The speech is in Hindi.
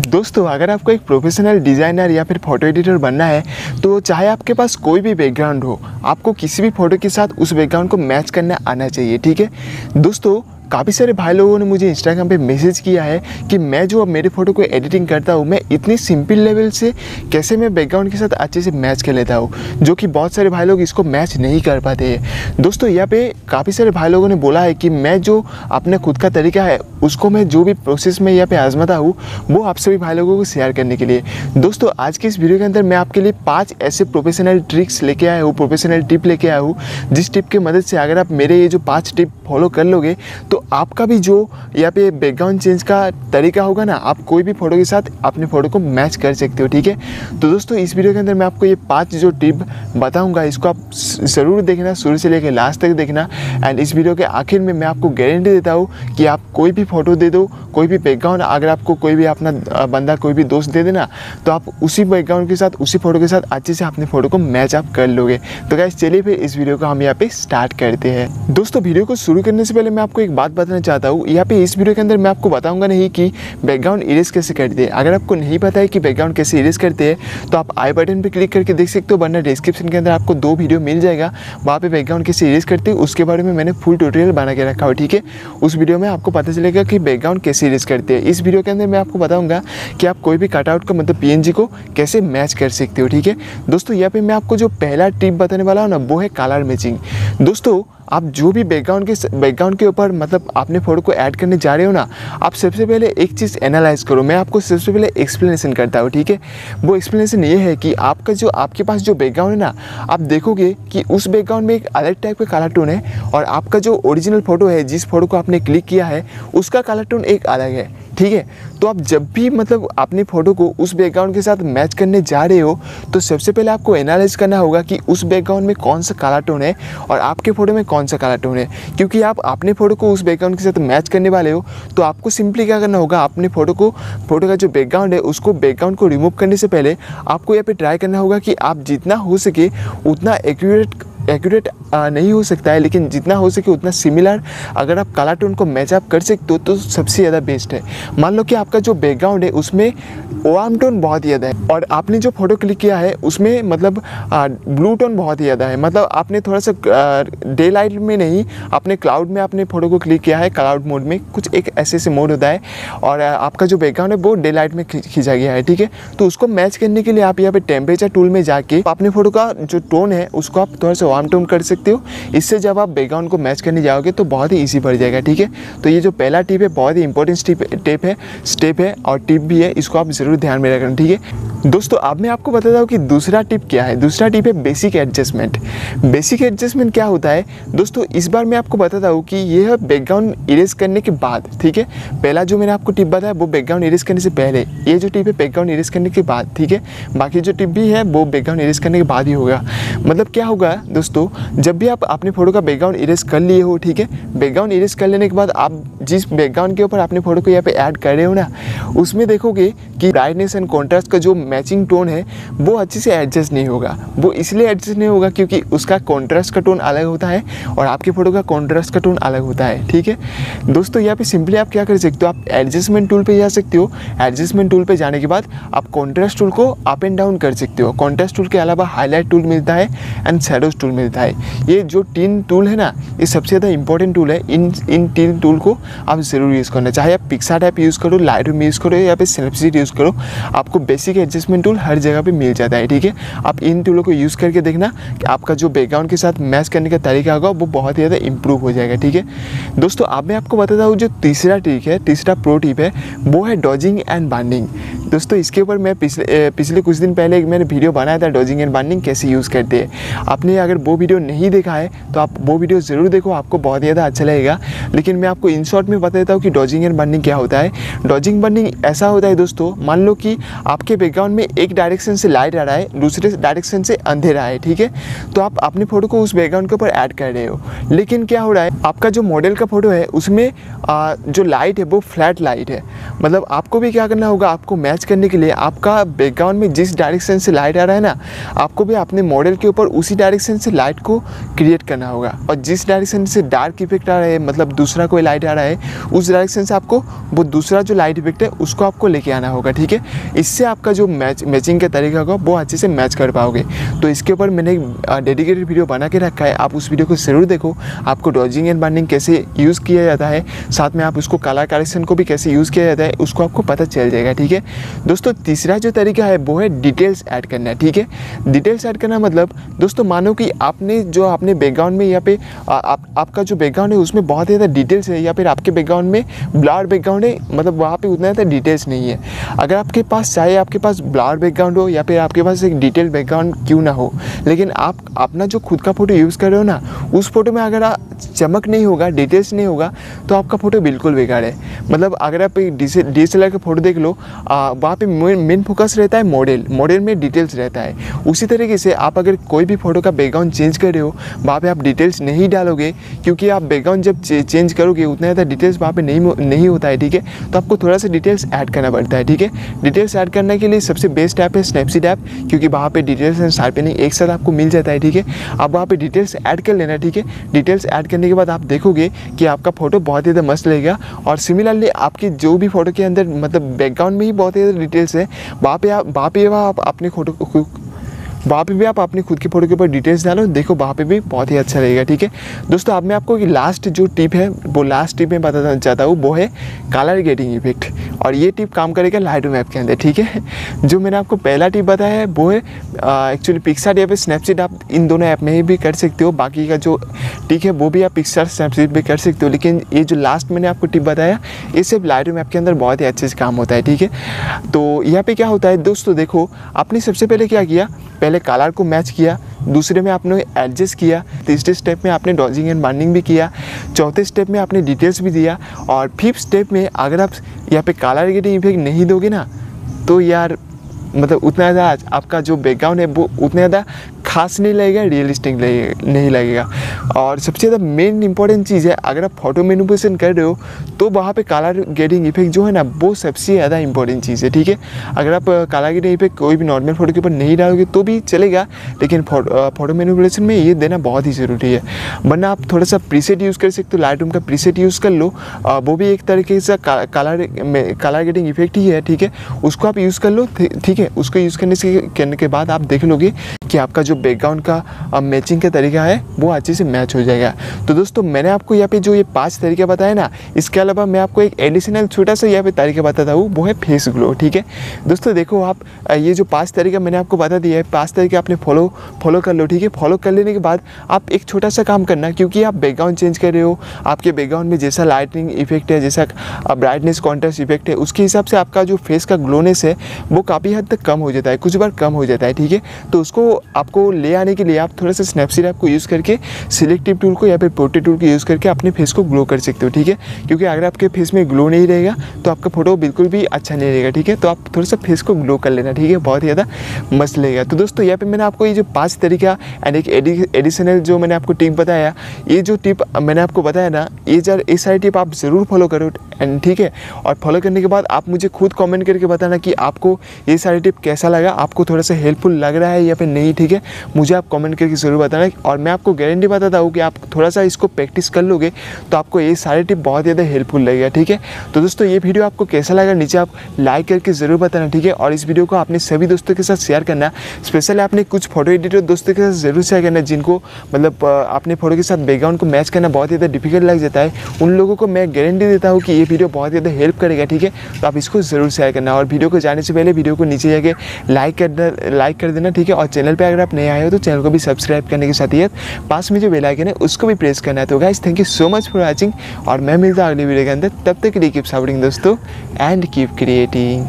दोस्तों, अगर आपको एक प्रोफेशनल डिज़ाइनर या फिर फ़ोटो एडिटर बनना है तो चाहे आपके पास कोई भी बैकग्राउंड हो, आपको किसी भी फ़ोटो के साथ उस बैकग्राउंड को मैच करना आना चाहिए, ठीक है? दोस्तों, काफ़ी सारे भाई लोगों ने मुझे इंस्टाग्राम पे मैसेज किया है कि मैं जो अब मेरे फ़ोटो को एडिटिंग करता हूँ, मैं इतनी सिंपल लेवल से कैसे मैं बैकग्राउंड के साथ अच्छे से मैच कर लेता हूँ, जो कि बहुत सारे भाई लोग इसको मैच नहीं कर पाते हैं। दोस्तों, यहाँ पे काफ़ी सारे भाई लोगों ने बोला है कि मैं जो अपने खुद का तरीका है उसको मैं जो भी प्रोसेस में यहाँ पे आजमाता हूँ वो आप सभी भाई लोगों को शेयर करने के लिए। दोस्तों, आज के इस वीडियो के अंदर मैं आपके लिए पाँच ऐसे प्रोफेशनल ट्रिक्स लेके आया हूँ प्रोफेशनल टिप लेके आया हूँ, जिस टिप की मदद से अगर आप मेरे ये जो पाँच टिप फॉलो कर लोगे तो आपका भी जो यहाँ पे बैकग्राउंड चेंज का तरीका होगा ना, आप कोई भी फ़ोटो के साथ अपने फ़ोटो को मैच कर सकते हो, ठीक है? तो दोस्तों, इस वीडियो के अंदर मैं आपको ये पाँच जो टिप बताऊँगा, इसको आप ज़रूर देखना, शुरू से लेकर लास्ट तक देखना। एंड इस वीडियो के आखिर में मैं आपको गारंटी देता हूँ कि आप कोई भी फ़ोटो दे दो, कोई भी बैकग्राउंड अगर आपको कोई भी अपना बंदा कोई भी दोस्त दे देना तो आप उसी बैकग्राउंड के साथ, उसी फ़ोटो के साथ अच्छे से अपने फ़ोटो को मैच आप कर लोगे। तो गैस चलिए फिर इस वीडियो को हम यहाँ पे स्टार्ट करते हैं। दोस्तों वीडियो को शुरू करने से पहले मैं आपको एक बात बताना चाहता हूँ। यहाँ पे इस वीडियो के अंदर मैं आपको बताऊँगा नहीं कि बैकग्राउंड इरेज कैसे करते हैं। अगर आपको नहीं पता है कि बैकग्राउंड कैसे इरेज करते हैं तो आप आई बटन पर क्लिक करके देख सकते हो, वरना डिस्क्रिप्शन के अंदर आपको दो वीडियो मिल जाएगा। वहाँ पे बैकग्राउंड कैसे इरेज करते हैं, उसके बारे में मैंने फुल ट्यूटोरियल बना के रखा हो, ठीक है? उस वीडियो में आपको पता चलेगा कि बैकग्राउंड कैसे इरेज करते हैं। इस वीडियो के अंदर मैं आपको बताऊँगा कि आप कोई भी कटआउट को मतलब पीएनजी को कैसे मैच कर सकते हो, ठीक है? दोस्तों, यहाँ पे मैं आपको जो पहला टिप बताने वाला हूँ ना, वो है कलर मैचिंग दोस्तों आप जो भी बैकग्राउंड के बैकग्राउंड के ऊपर मतलब अपने फ़ोटो को ऐड करने जा रहे हो ना, आप सबसे पहले एक चीज़ एनालाइज करो। मैं आपको सबसे पहले एक्सप्लेनेशन करता हूँ, ठीक है? वो एक्सप्लेनेशन ये है कि आपका जो, आपके पास जो बैकग्राउंड है ना, आप देखोगे कि उस बैकग्राउंड में एक अलग टाइप का कलर टोन है और आपका जो ओरिजिनल फ़ोटो है, जिस फ़ोटो को आपने क्लिक किया है, उसका कलर टोन एक अलग है। ठीक है? तो आप जब भी मतलब अपनी फ़ोटो को उस बैकग्राउंड के साथ मैच करने जा रहे हो तो सबसे पहले आपको एनालाइज करना होगा कि उस बैकग्राउंड में कौन सा काला टोन है और आपके फ़ोटो में कौन सा काला टोन है। क्योंकि आप अपने फ़ोटो को उस बैकग्राउंड के साथ मैच करने वाले हो तो आपको सिंपली क्या करना होगा, अपने फ़ोटो को फ़ोटो का जो बैकग्राउंड है, उसको बैकग्राउंड को रिमूव करने से पहले आपको यहाँ पर ट्राई करना होगा कि आप जितना हो सके उतना एक्यूरेट एक्यूरेट नहीं हो सकता है, लेकिन जितना हो सके उतना सिमिलर अगर आप काला टोन को मैचअप कर सकते हो तो सबसे ज़्यादा बेस्ट है। मान लो कि आपका जो बैकग्राउंड है, उसमें वार्म टोन बहुत ज़्यादा है, और आपने जो फ़ोटो क्लिक किया है, उसमें मतलब ब्लू टोन बहुत ज़्यादा है। मतलब आपने थोड़ा सा डे लाइट में नहीं अपने क्लाउड में अपने फ़ोटो को क्लिक किया है क्लाउड मोड में, कुछ एक ऐसे ऐसे मोड होता है, और आपका जो बैकग्राउंड है, वो डे लाइट में खींचा गया है, ठीक है? तो उसको मैच करने के लिए आप यहाँ पे टेम्परेचर टूल में जाके अपने फ़ोटो का जो टोन है, उसको आप थोड़ा सा वार्म टोन कर सकते हो। इससे जब आप बैकग्राउंड को मैच करने जाओगे तो बहुत ही ईजी पड़ जाएगा, ठीक है? तो ये जो पहला टिप है, बहुत ही इंपॉर्टेंट टिप टिप है स्टेप है और टिप भी है, इसको आप ज़रूर ध्यान में रखना, ठीक है? दोस्तों, अब मैं आपको बताता हूँ कि दूसरा टिप क्या है। दूसरा टिप है बेसिक एडजस्टमेंट बेसिक एडजस्टमेंट क्या होता है? दोस्तों, इस बार मैं आपको बताता हूँ कि यह बैकग्राउंड इरेज करने के बाद, ठीक है? पहला जो मैंने आपको टिप बताया, वो बैकग्राउंड इरेज करने से पहले, ये जो टिप है बैकग्राउंड इरेज करने के बाद, ठीक है? बाकी जो टिप भी है, वो बैकग्राउंड इरेज करने के बाद ही होगा। मतलब क्या होगा, दोस्तों जब भी आप अपने फ़ोटो का बैकग्राउंड इरेज कर लिए हो, ठीक है? बैकग्राउंड इरेज कर लेने के बाद आप जिस बैकग्राउंड के ऊपर अपने फ़ोटो को यहाँ पे ऐड कर रहे हो ना, उसमें देखोगे कि ब्राइटनेस एंड कॉन्ट्रास्ट का जो मैचिंग टोन है, वो अच्छे से एडजस्ट नहीं होगा। वो इसलिए एडजस्ट नहीं होगा क्योंकि उसका कॉन्ट्रास्ट का टोन अलग होता है और आपके फ़ोटो का कॉन्ट्रास्ट का टोन अलग होता है, ठीक है? दोस्तों, यहाँ पर सिंपली आप क्या कर सकते हो, आप एडजस्टमेंट टूल पर जा सकते हो। एडजस्टमेंट टूल पर जाने के बाद आप कॉन्ट्रास्ट टूल को अप एंड डाउन कर सकते हो। कॉन्ट्रास्ट टूल के अलावा हाईलाइट टूल मिलता है एंड शेडोज टूल मिलता है। ये जो तीन टूल है ना, ये सबसे ज़्यादा इंपॉर्टेंट टूल है। इन इन तीन टूल को आप ज़रूर यूज़ करना। चाहे आप पिक्सा टाइप यूज़ करो लाइट यूज़ करो, या फिर स्नैपसीड यूज़ करो, आपको बेसिक एडजस्टमेंट टूल हर जगह पे मिल जाता है, ठीक है? आप इन टूलों को यूज़ करके देखना कि आपका जो बैकग्राउंड के साथ मैच करने का तरीका होगा, वो बहुत ही ज़्यादा इंप्रूव हो जाएगा, ठीक है? दोस्तों, अब मैं आपको बताता हूँ जो तीसरा ट्रिक है, तीसरा प्रो टिप है, वो है डॉजिंग एंड बाइंडिंग दोस्तों, इसके ऊपर मैं पिछले पिछले कुछ दिन पहले एक मैंने वीडियो बनाया था डॉजिंग एंड बाइंडिंग कैसे यूज़ करते हैं। आपने अगर वो वीडियो नहीं देखा है तो आप वो वीडियो ज़रूर देखो, आपको बहुत ज़्यादा अच्छा लगेगा। लेकिन मैं आपको इन शॉर्ट में बता देता हूँ कि डॉजिंग एंड बर्निंग क्या होता है। डॉजिंग बर्निंग ऐसा होता है दोस्तों, मान लो कि आपके बैकग्राउंड में एक डायरेक्शन से लाइट आ रहा है, दूसरे डायरेक्शन से अंधेरा है, ठीक है? तो आप अपने फ़ोटो को उस बैकग्राउंड के ऊपर ऐड कर रहे हो। लेकिन क्या हो रहा है, आपका जो मॉडल का फ़ोटो है, उसमें जो लाइट है, वो फ्लैट लाइट है। मतलब आपको भी क्या करना होगा, आपको मैच करने के लिए आपका बैकग्राउंड में जिस डायरेक्शन से लाइट आ रहा है ना, आपको भी अपने मॉडल के ऊपर उसी डायरेक्शन से लाइट को क्रिएट करना होगा। और जिस डायरेक्शन से डार्क इफ़ेक्ट आ रहा है मतलब दूसरा कोई लाइट आ रहा है, उस डायरेक्शन से आपको, वो दूसरा जो लाइट इफ़ेक्ट है, उसको आपको लेके आना होगा, ठीक है? इससे आपका जो मैच मैचिंग का तरीका होगा, वो अच्छे से मैच कर पाओगे। तो इसके ऊपर मैंने डेडिकेटेड वीडियो बना के रखा है। आप उस वीडियो को ज़रूर देखो। आपको डॉजिंग एंड बाइंडिंग कैसे यूज़ किया जाता है, साथ में आप उसको कलर करेक्शन को भी कैसे यूज़ किया जाता है, उसको आपको पता चल जाएगा, ठीक है? दोस्तों, तीसरा जो तरीका है, वो है डिटेल्स ऐड करना, ठीक है? डिटेल्स ऐड करना मतलब दोस्तों, मानो कि आपने जो आपने बैकग्राउंड में यहाँ पे आप, आपका जो बैकग्राउंड है उसमें बहुत ज़्यादा डिटेल्स है। या फिर आपके बैकग्राउंड में ब्लर बैकग्राउंड है मतलब वहाँ पे उतना ज़्यादा डिटेल्स नहीं है। अगर आपके पास चाहे आपके पास ब्लर बैकग्राउंड हो या फिर आपके पास एक डिटेल बैकग्राउंड क्यों ना हो लेकिन आप अपना जो खुद का फ़ोटो यूज़ कर रहे हो ना उस फ़ोटो में अगर चमक नहीं होगा डिटेल्स नहीं होगा तो आपका फ़ोटो बिल्कुल बेकार है। मतलब अगर आप एक डी एस एल का फ़ोटो देख लो वहाँ पे मेन फोकस रहता है मॉडल मॉडल में डिटेल्स रहता है। उसी तरीके से आप अगर कोई भी फ़ोटो का बैकग्राउंड चेंज कर रहे हो, वहाँ पे आप डिटेल्स नहीं डालोगे, क्योंकि आप बैकग्राउंड जब चेंज करोगे, उतना ज़्यादा डिटेल्स वहाँ पे नहीं नहीं होता है, ठीक है? तो आपको थोड़ा सा डिटेल्स ऐड करना पड़ता है, ठीक है? डिटेल्स ऐड करने के लिए सबसे बेस्ट ऐप है स्नैपसीड ऐप क्योंकि वहाँ पर डिटेल्स एंड शार्पनिंग एक साथ आपको मिल जाता है, ठीक है? आप वहाँ पर डिटेल्स ऐड कर लेना, ठीक है? डिटेल्स ऐड करने के बाद आप देखोगे कि आपका फ़ोटो बहुत ज़्यादा मस्त लगेगा, और सिमिलरली आपकी जो भी फ़ोटो के अंदर मतलब बैकग्राउंड में ही बहुत ज़्यादा डिटेल्स है, वहाँ पे आप वहाँ पे आप अपने फ़ोटो वहाँ पे भी आप अपनी खुद की फ़ोटो के ऊपर डिटेल्स डालो, देखो वहाँ पे भी बहुत ही अच्छा रहेगा ठीक है? दोस्तों, अब मैं आपको लास्ट जो टिप है, वो लास्ट टिप में बताना चाहता हूँ, वो है कलर गेटिंग इफ़ेक्ट और ये टिप काम करेगा लाइट ऐप के अंदर, ठीक है? जो मैंने आपको पहला टिप बताया है, वो है एक्चुअली पिक्सार या फिर स्नैपसीड आप इन दोनों ऐप में ही भी कर सकते हो, बाकी का जो टिक है, वो भी आप पिक्सार स्नैपसीड भी कर सकते हो, लेकिन ये जो लास्ट मैंने आपको टिप बताया, ये सिर्फ़ लाइट ऐप के अंदर बहुत ही अच्छे से काम होता है, ठीक है? तो यहाँ पे क्या होता है, दोस्तों देखो, आपने सबसे पहले क्या किया, पहले कलर को मैच किया, दूसरे में आपने एडजस्ट किया, तीसरे स्टेप में आपने डॉजिंग एंड बाइंडिंग भी किया, चौथे स्टेप में आपने डिटेल्स भी दिया और फिफ्थ स्टेप में अगर आप यहाँ पे कलर गेटिंग इफ़ेक्ट नहीं दोगे ना तो यार मतलब उतना ज़्यादा आपका जो बैकग्राउंड है वो उतना ज़्यादा खास नहीं लगेगा रियलिस्टिक नहीं लगेगा। और सबसे ज़्यादा मेन इंपॉर्टेंट चीज़ है, अगर आप फ़ोटो मेनुपेशन कर रहे हो तो वहाँ पे कलर गेटिंग इफ़ेक्ट जो है ना, वो सबसे ज़्यादा इंपॉर्टेंट चीज़ है, ठीक है? अगर आप कलर गेटिंग इफ़ेक्ट कोई भी नॉर्मल फ़ोटो के ऊपर नहीं डालोगे तो भी चलेगा, लेकिन फ़ोटो मेनुपुलेशन में ये देना बहुत ही ज़रूरी है। वरना आप थोड़ा सा प्रीसेट यूज़ कर सकते हो लाइट का प्रीसेट यूज़ कर लो वो भी एक तरीके से कलर कलर गेटिंग इफ़ेक्ट ही है, ठीक है? उसको आप यूज़ कर लो ठीक है? उसको यूज़ करने से, करने के बाद आप देख लोगे कि आपका जो बैकग्राउंड का मैचिंग का तरीका है, वो अच्छे से मैच हो जाएगा। तो दोस्तों, मैंने आपको यहाँ पे जो ये पाँच तरीके बताए ना, इसके अलावा मैं आपको एक एडिशनल छोटा सा यहाँ पे तरीका बताता हूँ, वो है फेस ग्लो ठीक है? दोस्तों, देखो आप ये जो पाँच तरीका मैंने आपको बता दिया है, पाँच तरीके आपने फॉलो फॉलो कर लो, ठीक है? फॉलो कर लेने के बाद आप एक छोटा सा काम करना, क्योंकि आप बैकग्राउंड चेंज कर रहे हो, आपके बैकग्राउंड में जैसा लाइटनिंग इफ़ेक्ट है, जैसा ब्राइटनेस कॉन्ट्रास्ट इफ़ेक्ट है, उसके हिसाब से आपका जो फेस का ग्लोनेस है, वो काफ़ी हद तक कम हो जाता है, कुछ बार कम हो जाता है, ठीक है? तो उसको आपको ले आने के लिए आप थोड़ा सा स्नैपसीड ऐप को यूज़ करके सिलेक्टिव टूल को या फिर पोर्ट्रेट टूल को यूज़ करके अपने फेस को ग्लो कर सकते हो, ठीक है? क्योंकि अगर आपके फेस में ग्लो नहीं रहेगा तो आपका फ़ोटो बिल्कुल भी अच्छा नहीं रहेगा, ठीक है? तो आप थोड़ा सा फेस को ग्लो कर लेना, ठीक है? बहुत ही ज़्यादा मस्त लगेगा। तो दोस्तों, यहाँ पे मैंने आपको ये जो पाँच तरीका एंड एक एडिशनल जो मैंने आपको टिप बताया, ये जो टिप मैंने आपको बताया ना, ये जर ये सारी टिप आप ज़रूर फॉलो करो एंड ठीक है? और फॉलो करने के बाद आप मुझे खुद कमेंट करके बताना कि आपको ये सारी टिप कैसा लगा, आपको थोड़ा सा हेल्पफुल लग रहा है या फिर नहीं, ठीक है? मुझे आप कमेंट करके ज़रूर बताना और मैं आपको गारंटी बताता हूँ कि आप थोड़ा सा इसको प्रैक्टिस कर लोगे तो आपको ये सारे टिप बहुत ज़्यादा हेल्पफुल लगेगा, ठीक है? तो दोस्तों, ये वीडियो आपको कैसा लगा, नीचे आप लाइक करके ज़रूर बताना, ठीक है? और इस वीडियो को अपने सभी दोस्तों के साथ शेयर करना। स्पेशली आपने कुछ फ़ोटो एडिटर दोस्तों के साथ ज़रूर शेयर करना, जिनको मतलब अपने फ़ोटो के साथ बैकग्राउंड को मैच करना बहुत ज़्यादा डिफ़िकल्ट लग जाता है। उन लोगों को मैं गारंटी देता हूँ कि ये वीडियो बहुत ज़्यादा हेल्प करेगा, ठीक है? तो आप इसको ज़रूर शेयर करना। और वीडियो को जाने से पहले वीडियो को नीचे जाके लाइक कर लाइक कर देना, ठीक है? और चैनल पर अगर आप नए आए हो तो चैनल को भी सब्सक्राइब करने के साथ ही पास में जो बेल आइकन है, उसको भी प्रेस करना है। तो guys thank you so much for watching और मैं मिलता हूँ अगली वीडियो के अंदर। तब तक के लिए कीप सपोर्टिंग दोस्तों एंड कीप क्रिएटिंग